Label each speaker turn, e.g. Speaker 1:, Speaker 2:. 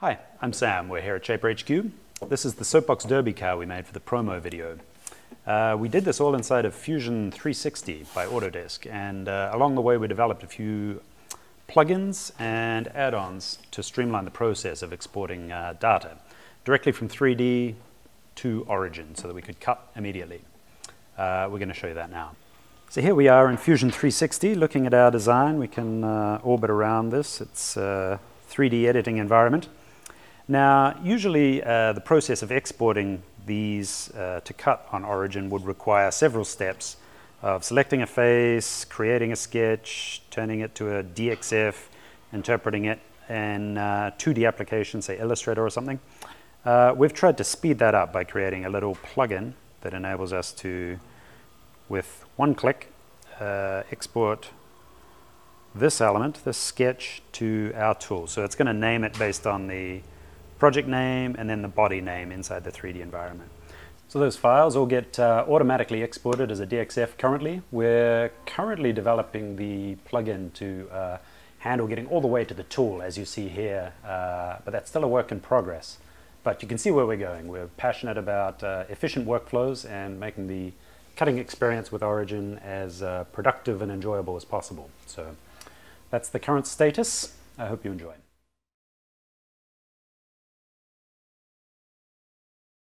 Speaker 1: Hi, I'm Sam. We're here at Shaper HQ. This is the Soapbox Derby car we made for the promo video. Uh, we did this all inside of Fusion 360 by Autodesk, and uh, along the way we developed a few plugins and add-ons to streamline the process of exporting uh, data directly from 3D to Origin so that we could cut immediately. Uh, we're going to show you that now. So here we are in Fusion 360 looking at our design. We can uh, orbit around this. It's a 3D editing environment. Now, usually uh, the process of exporting these uh, to cut on Origin would require several steps of selecting a face, creating a sketch, turning it to a DXF, interpreting it in uh, 2D application, say Illustrator or something. Uh, we've tried to speed that up by creating a little plugin that enables us to, with one click, uh, export this element, this sketch, to our tool. So it's going to name it based on the project name, and then the body name inside the 3D environment. So those files all get uh, automatically exported as a DXF currently. We're currently developing the plugin to uh, handle getting all the way to the tool as you see here, uh, but that's still a work in progress. But you can see where we're going. We're passionate about uh, efficient workflows and making the cutting experience with Origin as uh, productive and enjoyable as possible. So that's the current status. I hope you enjoy.